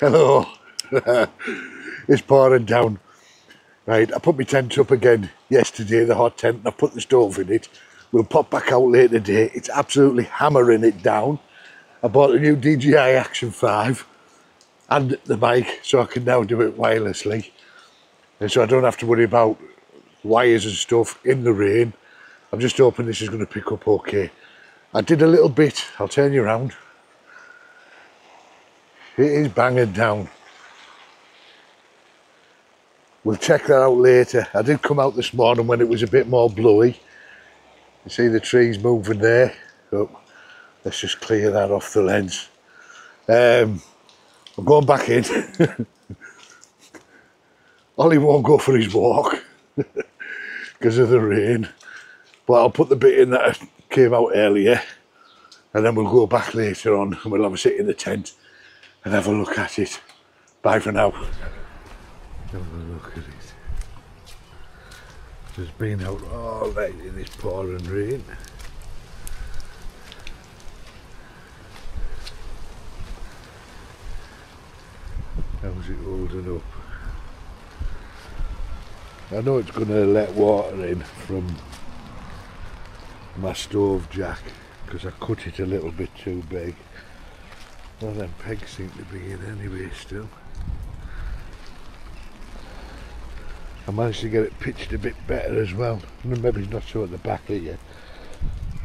Hello. it's pouring down. Right, I put my tent up again yesterday, the hot tent, and I put the stove in it. We'll pop back out later today. It's absolutely hammering it down. I bought a new DJI Action 5 and the mic, so I can now do it wirelessly. And so I don't have to worry about wires and stuff in the rain. I'm just hoping this is going to pick up okay. I did a little bit, I'll turn you around. It is banging down. We'll check that out later. I did come out this morning when it was a bit more blowy. You see the trees moving there. Let's just clear that off the lens. Um, I'm going back in. Ollie won't go for his walk because of the rain. But I'll put the bit in that came out earlier and then we'll go back later on and we'll have a sit in the tent and have a look at it. Bye for now. Have a look at it. Just been out all night in this pouring rain. How's it holding up? I know it's going to let water in from my stove jack because I cut it a little bit too big. Well, them pegs seem to be in anyway still. I managed to get it pitched a bit better as well. Maybe not so at the back here,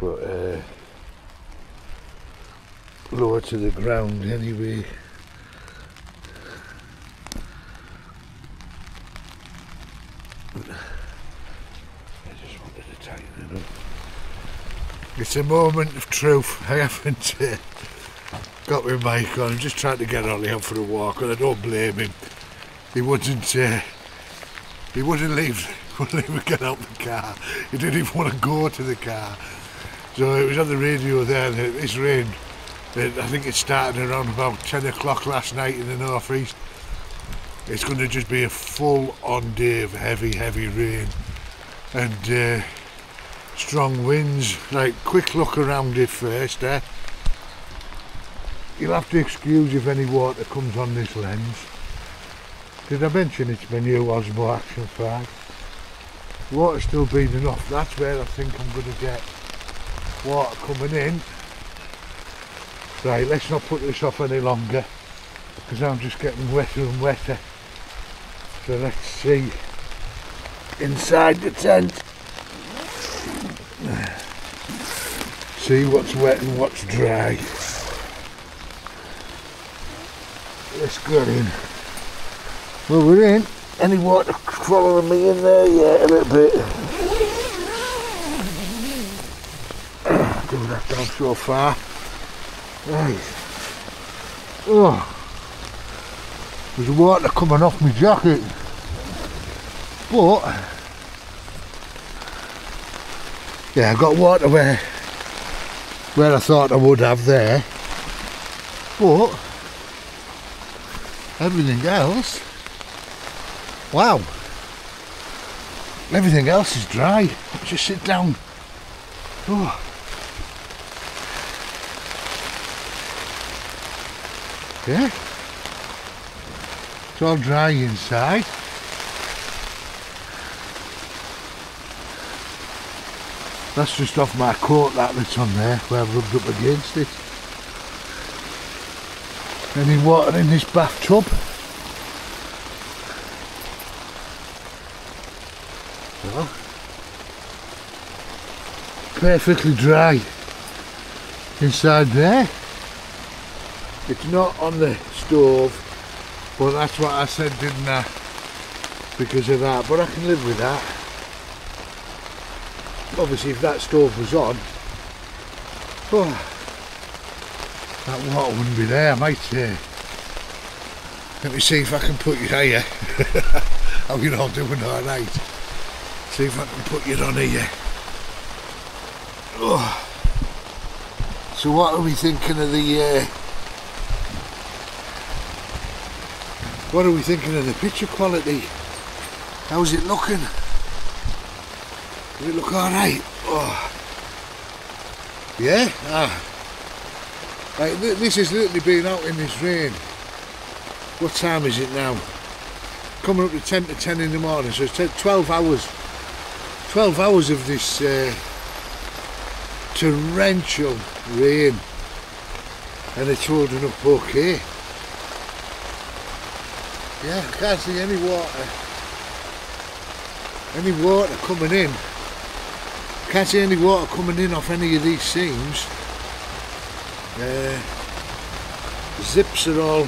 but uh, lower to the ground anyway. I just wanted to tighten it up. It's a moment of truth. I haven't uh, got my mic on. I'm just trying to get Ollie out for a walk, and I don't blame him. He wouldn't. Uh, he wouldn't leave. Wouldn't even get out the car. He didn't even want to go to the car. So it was on the radio there that this rain. It, I think it started around about 10 o'clock last night in the northeast. It's going to just be a full-on day of heavy, heavy rain and uh, strong winds. Like, quick look around it first. Eh? You'll have to excuse if any water comes on this lens. Did I mention it's my new Osmo Action 5? Water's still beating off. That's where I think I'm going to get water coming in. Right, let's not put this off any longer because I'm just getting wetter and wetter. So let's see inside the tent. See what's wet and what's dry. Let's get in. Well, we're in. Any water following me in there? Yeah, a little bit. Do that down so far. Right. Oh. There's water coming off my jacket. But, yeah, I got water where, where I thought I would have there. But, everything else Wow. Everything else is dry. Just sit down. Oh. Yeah. It's all dry inside. That's just off my coat that that's on there where I've rubbed up against it. Any water in this bathtub? Well, perfectly dry inside there. It's not on the stove, but that's what I said, didn't I? Because of that, but I can live with that. Obviously, if that stove was on, oh, that water wouldn't be there. Say. Let me see if I can put you here. How you all doing all right? See if I can put you on here. Oh. So what are we thinking of the uh, what are we thinking of the picture quality? How's it looking? Does it look alright? Oh. Yeah? Ah. Like, th this is literally being out in this rain what time is it now? Coming up to 10 to 10 in the morning, so it's 12 hours. 12 hours of this uh, torrential rain and it's holding up okay. Yeah, I can't see any water. Any water coming in. Can't see any water coming in off any of these seams. Uh, zips are all,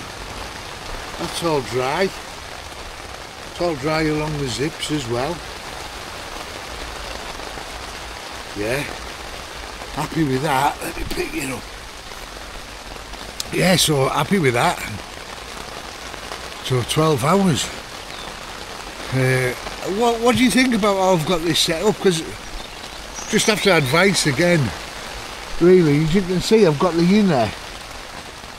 that's all dry. It's all dry along the zips as well. Yeah, happy with that. Let me pick it up. Yeah, so happy with that. So 12 hours. Uh, what, what do you think about how I've got this set up? Because just after advice again, really, as you can see, I've got the inner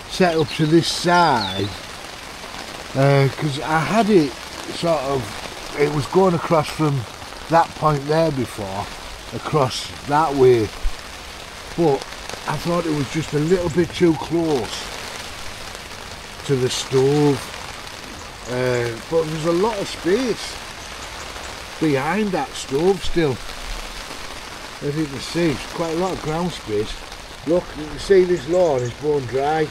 set up to this side because uh, I had it sort of, it was going across from that point there before, across that way, but I thought it was just a little bit too close to the stove uh, but there's a lot of space behind that stove still. As you can see, it's quite a lot of ground space. Look, you can see this lawn is bone dry.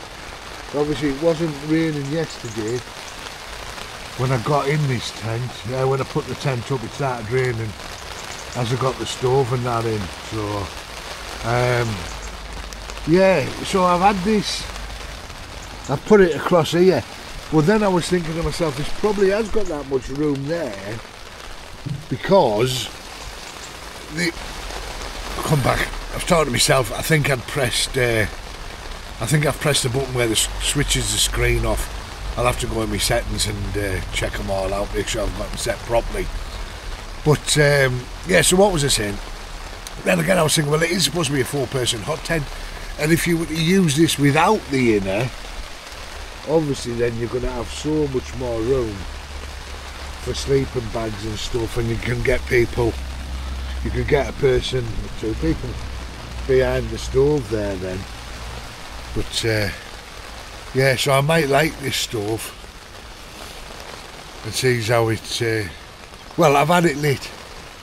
Obviously it wasn't raining yesterday when I got in this tent. Uh, when I put the tent up it started raining as I got the stove and that in. So, um, yeah, so I've had this, I've put it across here well, then I was thinking to myself, this probably has got that much room there because the. Come back. I've talked to myself. I think I'd pressed. Uh, I think I've pressed the button where the switches the screen off. I'll have to go in my settings and uh, check them all out, make sure I've got them set properly. But um, yeah, so what was I saying? Then again, I was thinking, well, it is supposed to be a four-person hot tent, and if you were to use this without the inner, obviously then you're going to have so much more room for sleeping bags and stuff and you can get people you could get a person two people behind the stove there then. But uh, yeah so I might like this stove and see how it uh, well I've had it lit.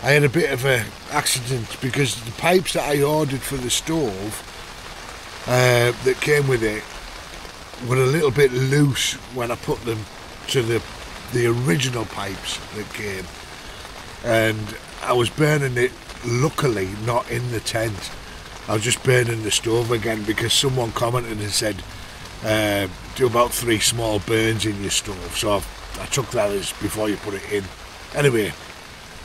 I had a bit of a accident because the pipes that I ordered for the stove uh, that came with it were a little bit loose when I put them to the the original pipes that came. And I was burning it luckily not in the tent. I was just burning the stove again because someone commented and said uh, do about three small burns in your stove. So I've, I took that as before you put it in. Anyway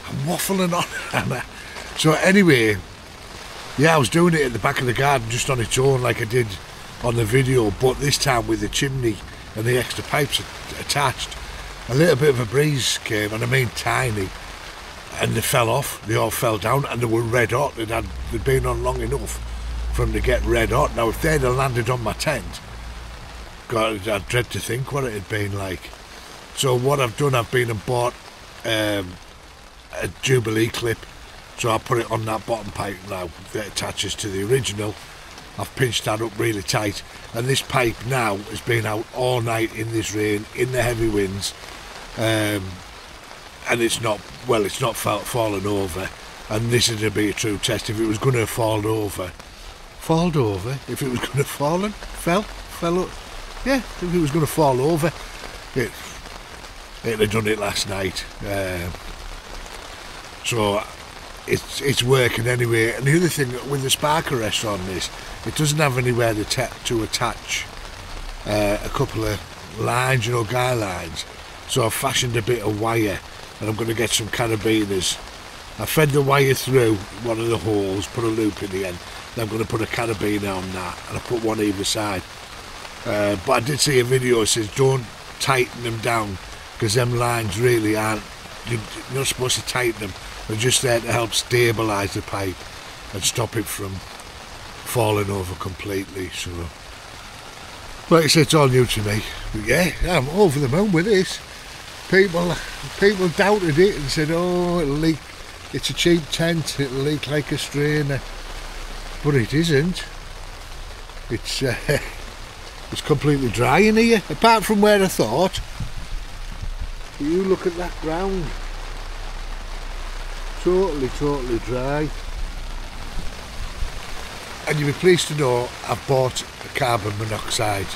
I'm waffling on so anyway yeah I was doing it at the back of the garden just on its own like I did on the video, but this time with the chimney and the extra pipes attached. A little bit of a breeze came, and I mean tiny, and they fell off. They all fell down, and they were red hot. They'd, had, they'd been on long enough for them to get red hot. Now, if they'd have landed on my tent, God, I'd dread to think what it had been like. So what I've done, I've been and bought um, a Jubilee clip. So I put it on that bottom pipe now that attaches to the original I've pinched that up really tight and this pipe now has been out all night in this rain in the heavy winds um, and it's not well it's not fallen over and this is to be a true test if it was going to fall over fall over if it was going to fall fell fell up yeah if it was going to fall over it it had done it last night um, so it's it's working anyway. And the other thing with the spark arrest on this, it doesn't have anywhere to, to attach uh, a couple of lines, you know, guy lines. So I've fashioned a bit of wire, and I'm going to get some carabiners. I fed the wire through one of the holes, put a loop in the end. Then I'm going to put a carabiner on that, and I put one either side. Uh, but I did see a video that says don't tighten them down because them lines really aren't. You're not supposed to tighten them they're just there to help stabilise the pipe and stop it from falling over completely. So, like I said, it's all new to me. But yeah, I'm over the moon with this. People, people doubted it and said, "Oh, it'll leak. It's a cheap tent. It'll leak like a strainer." But it isn't. It's uh, it's completely dry in here, apart from where I thought. You look at that ground. Totally, totally dry. And you'll be pleased to know I've bought a carbon monoxide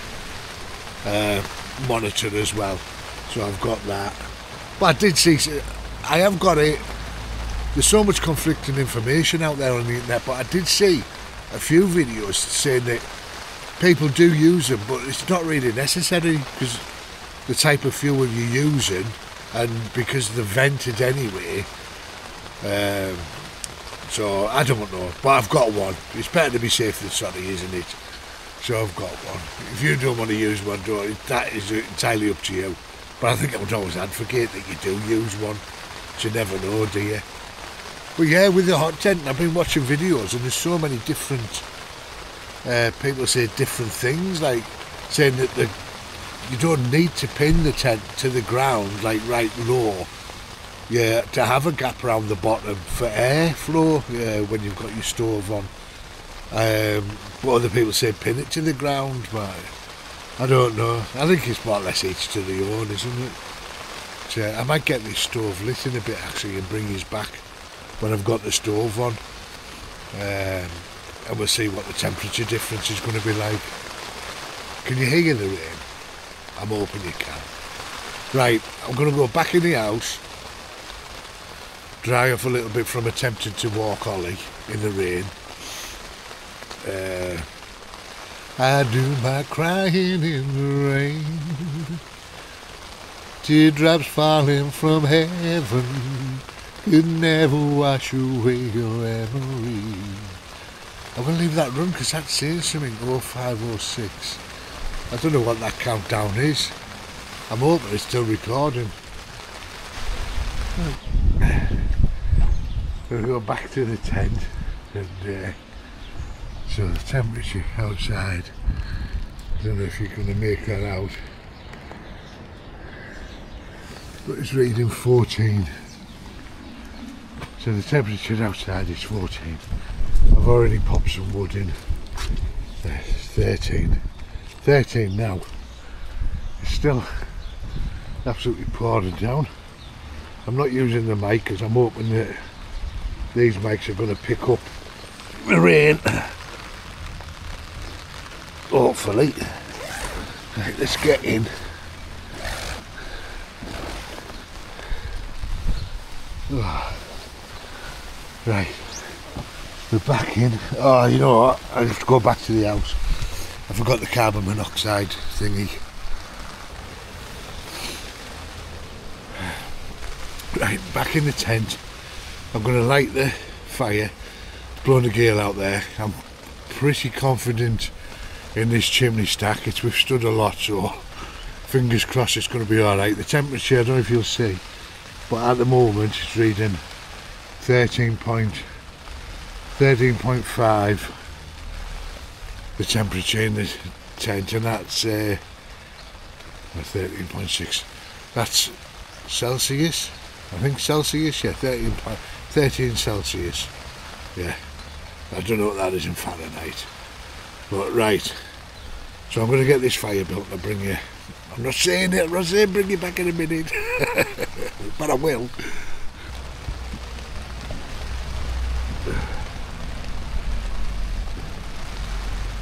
uh, monitor as well. So I've got that. But I did see, I have got it. There's so much conflicting information out there on the internet, but I did see a few videos saying that people do use them, but it's not really necessary because the type of fuel you're using and because they're vented anyway. Um, so I don't know, but I've got one. It's better to be safe than sorry, isn't it? So I've got one. If you don't want to use one, don't, that is entirely up to you. But I think I would always advocate that you do use one. You never know, do you? But yeah, with the hot tent, I've been watching videos and there's so many different uh, people say different things, like saying that the you don't need to pin the tent to the ground like right low. Yeah, to have a gap around the bottom for airflow yeah, when you've got your stove on. Um, but other people say pin it to the ground, but I don't know. I think it's more or less each to the own, isn't it? So I might get this stove lit in a bit actually and bring his back when I've got the stove on. Um, and we'll see what the temperature difference is going to be like. Can you hear the rain? I'm hoping you can. Right, I'm going to go back in the house, dry off a little bit from attempting to walk Ollie in the rain. Uh, I do my crying in the rain. Teardrops falling from heaven could never wash away your memory. I'm going to leave that run because that says something 0506. I don't know what that countdown is. I'm hoping it's still recording. We'll go back to the tent and uh, so the temperature outside, I don't know if you're going to make that out, but it's reading 14. So the temperature outside is 14. I've already popped some wood in. There's 13. 13 now. It's still absolutely pouring down. I'm not using the mic because I'm hoping that these mics are going to pick up the rain. Hopefully. Right, let's get in. Right. We're back in. Oh, you know what? I have to go back to the house. I forgot the carbon monoxide thingy. Right, back in the tent. I'm going to light the fire, blowing the gale out there. I'm pretty confident in this chimney stack. It's withstood a lot, so fingers crossed it's going to be alright. The temperature, I don't know if you'll see, but at the moment it's reading 13 point 13.5 the temperature in the tent and that's uh, 13.6 that's Celsius I think Celsius yeah 13, 13 Celsius yeah I don't know what that is in Fahrenheit but right so I'm going to get this fire built and bring you I'm not saying it I'm not saying bring you back in a minute but I will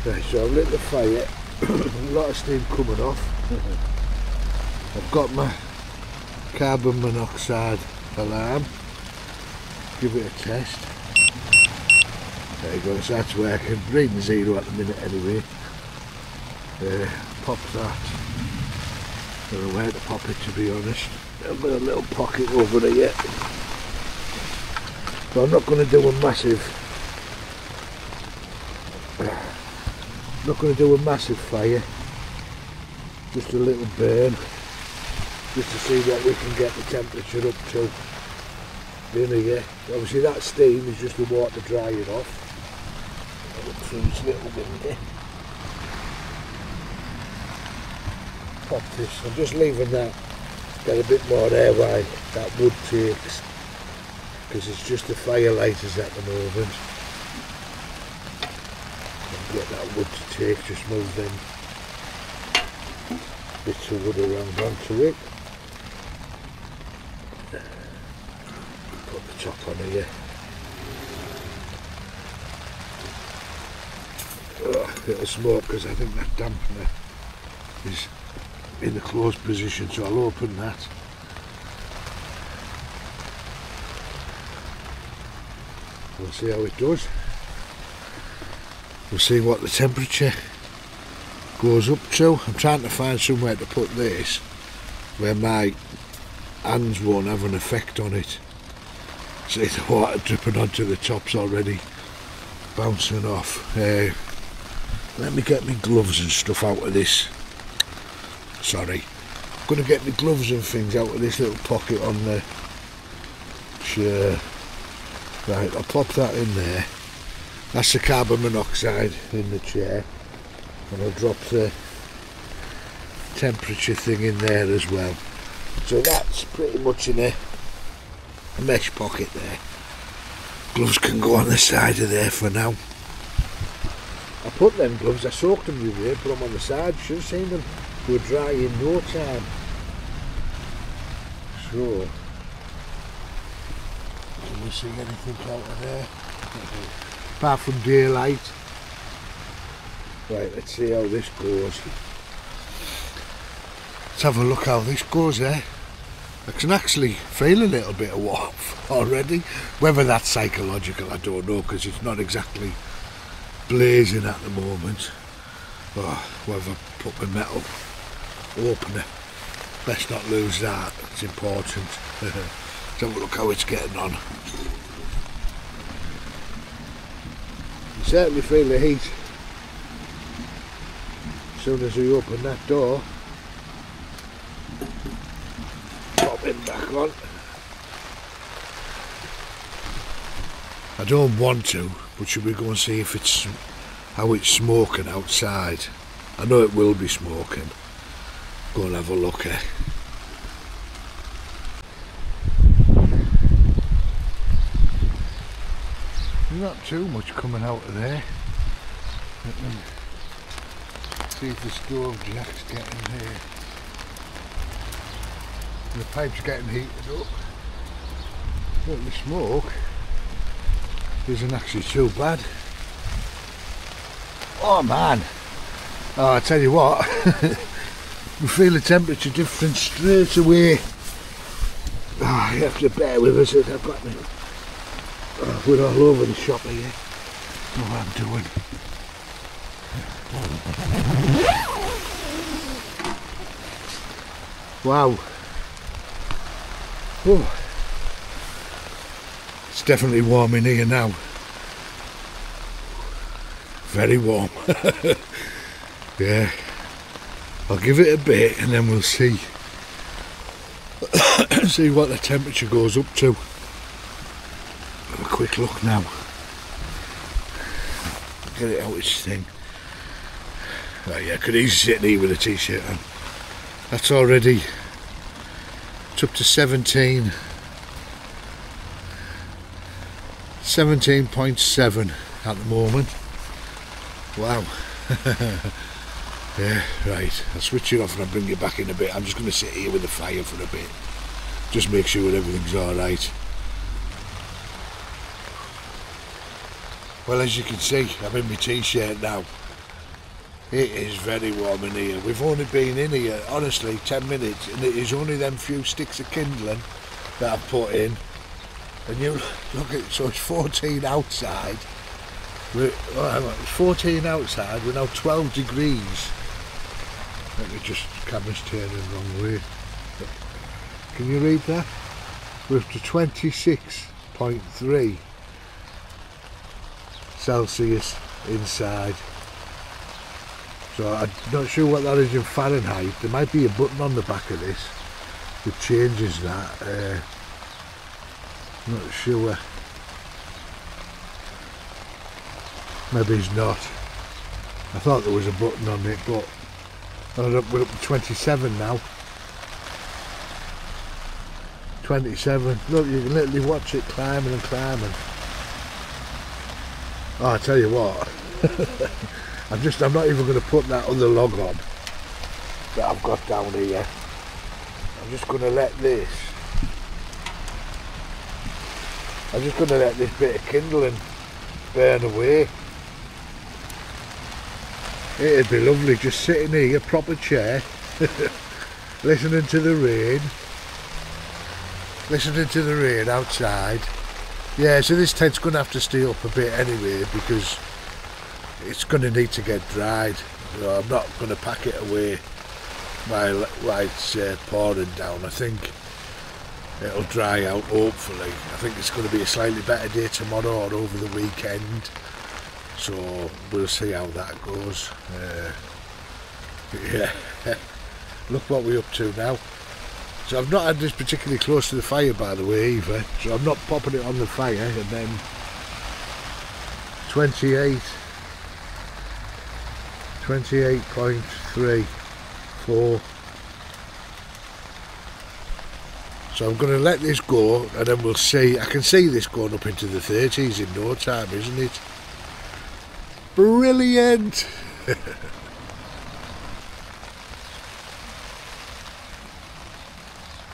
Right, so I've lit the fire, a lot of steam coming off. Mm-hmm. I've got my carbon monoxide alarm. Give it a test. There you go, so that's working. Reading zero at the minute anyway. Uh, pop that. Don't know where to pop it to be honest. I've got a little pocket over there. Yet. But I'm not going to do a massive not going to do a massive fire just a little burn just to see what we can get the temperature up to in here obviously that steam is just the water drying dry it off. Through this little window pop this. I'm just leaving that get a bit more air while that wood takes because it's just the fire lighters at the moment. Get that wood to take, just move them bits of wood around onto it. Top on here. Oh, it'll smoke because I think that dampener is in the closed position so I'll open that. We'll see how it does. We'll see what the temperature goes up to. I'm trying to find somewhere to put this where my hands won't have an effect on it. See the water dripping onto the tops already bouncing off. Uh, let me get my gloves and stuff out of this. Sorry. I'm going to get my gloves and things out of this little pocket on the chair. Right, I'll pop that in there. That's the carbon monoxide in the chair. And I'll drop the temperature thing in there as well. So that's pretty much in a, a mesh pocket there. Gloves can go on the side of there for now. I put them gloves, I soaked them the other put them on the side, should have seen them. They were dry in no time. So, can we see anything out of there? Apart from daylight. Right, let's see how this goes. Let's have a look how this goes there. Eh? I can actually feel a little bit of warmth already. Whether that's psychological, I don't know, because it's not exactly blazing at the moment. Oh, whether I put my metal opener. Best not lose that, it's important. A look how it's getting on. You certainly feel the heat as soon as we open that door. Back on. I don't want to, but should we go and see if it's how it's smoking outside? I know it will be smoking. Go and have a look eh? Not too much coming out of there. See if the stove jack's getting there. The pipe's getting heated up. But the smoke isn't actually too bad. Oh man! Oh, I tell you what, we feel the temperature difference straight away. Oh, you have to bear with us. I've got me. Oh, we're all over the shop here. Know what I'm doing. Wow. Oh. It's definitely warm in here now. Very warm. yeah. I'll give it a bit and then we'll see see what the temperature goes up to. Have a quick look now. Get it out its thing. Oh yeah, I could easily sit here with a t-shirt on. That's already it's up to 17 17.7 at the moment. Wow. yeah, right. I'll switch it off and I'll bring you back in a bit. I'm just going to sit here with the fire for a bit. Just make sure everything's alright. Well, as you can see, I'm in my t-shirt now. It is very warm in here. We've only been in here, honestly, 10 minutes, and it is only them few sticks of kindling that I've put in. And you look at it, so it's 14 outside. Oh, 14 outside we're now 12 degrees. Let me just camera's turning the wrong way. Can you read that? We're up to 26.3 Celsius inside so I'm not sure what that is in Fahrenheit there might be a button on the back of this that changes that uh, not sure. Maybe he's not. I thought there was a button on it, but we're up to 27 now. 27. Look, you can literally watch it climbing and climbing. Oh, I tell you what. I'm just, I'm not even going to put that other log on. that I've got down here. I'm just going to let this, I'm just going to let this bit of kindling burn away. It'd be lovely just sitting here, a proper chair, listening to the rain, listening to the rain outside. Yeah, so this tent's going to have to stay up a bit anyway because it's going to need to get dried. So I'm not going to pack it away while, while it's uh, pouring down. I think it'll dry out hopefully. I think it's going to be a slightly better day tomorrow or over the weekend. So we'll see how that goes. Uh, yeah, look what we're up to now. So I've not had this particularly close to the fire by the way either. So I'm not popping it on the fire and then 28 28.34 so I'm going to let this go and then we'll see. I can see this going up into the 30s in no time isn't it? Brilliant!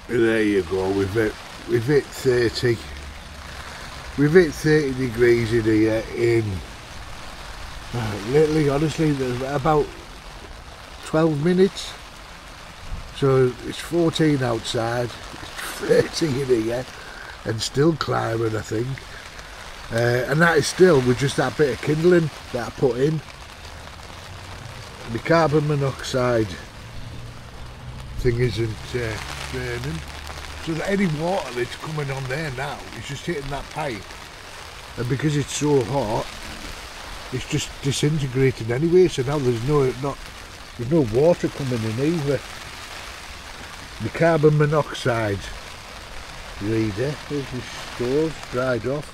There you go we've hit, we've hit 30 we've hit 30 degrees in here in uh, literally honestly there's about 12 minutes. So it's 14 outside it's 30 in here and still climbing I think. Uh, and that is still with just that bit of kindling that I put in. The carbon monoxide thing isn't uh, burning. So that any water that's coming on there now is just hitting that pipe. And because it's so hot it's just disintegrating anyway so now there's no not there's no water coming in either. The carbon monoxide reader there's the stove? Dried off.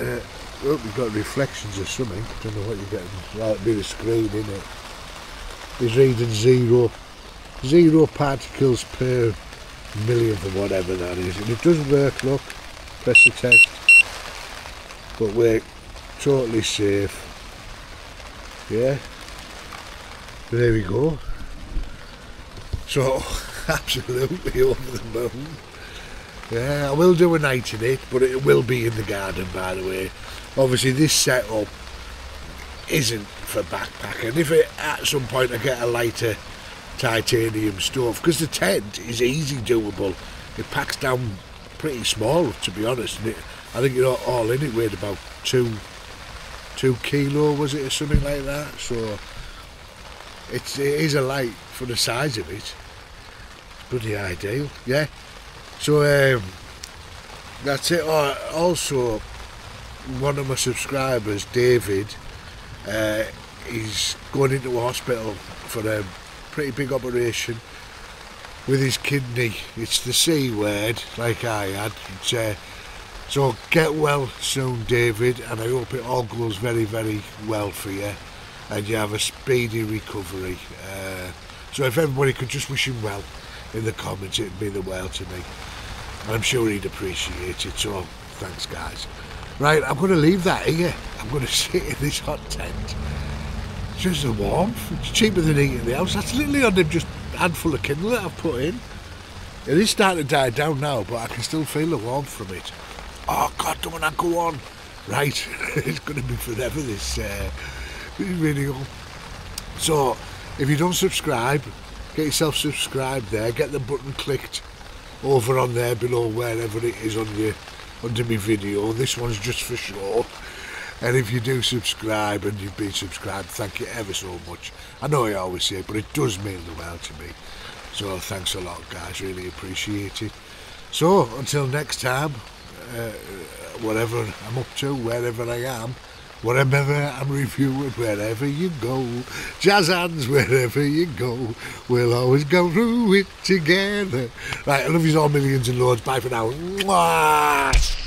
Uh, oh, we've got reflections or something. I don't know what you're getting. Like be the screen in it? Is reading zero zero particles per millionth of whatever that is. And it does work look. Press the test but we're totally safe. Yeah? There we go. So absolutely over the moon. Yeah I will do a night in it but it will be in the garden by the way. Obviously this setup isn't for backpacking. If it at some point I get a lighter titanium stove because the tent is easy doable. It packs down pretty small to be honest and it I think you're all in it. Weighed about two two kilo was it or something like that? So it's it is a light for the size of it. It's bloody ideal. Yeah. So um, that's it. Oh, also one of my subscribers David uh, he's going into hospital for a pretty big operation with his kidney. It's the C word like I had. It's, uh, so get well soon, David, and I hope it all goes very, very well for you and you have a speedy recovery. Uh, so if everybody could just wish him well in the comments, it'd mean the world to me. I'm sure he'd appreciate it. So thanks, guys. Right, I'm going to leave that here. I'm going to sit in this hot tent. It's just the warmth. It's cheaper than eating the house. That's literally on just handful of kindle that I've put in. It is starting to die down now, but I can still feel the warmth from it oh God, don't want to go on. Right, it's going to be forever this, uh, video. So, if you don't subscribe, get yourself subscribed there, get the button clicked over on there below wherever it is on your, under my video. This one's just for show. And if you do subscribe and you've been subscribed, thank you ever so much. I know I always say it, but it does mean the world to me. So thanks a lot, guys. Really appreciate it. So, until next time, uh, whatever I'm up to, wherever I am, whatever I'm reviewing, wherever you go, jazz hands, wherever you go, we'll always go through it together. Right, I love you all millions and loads. Bye for now. Mwah!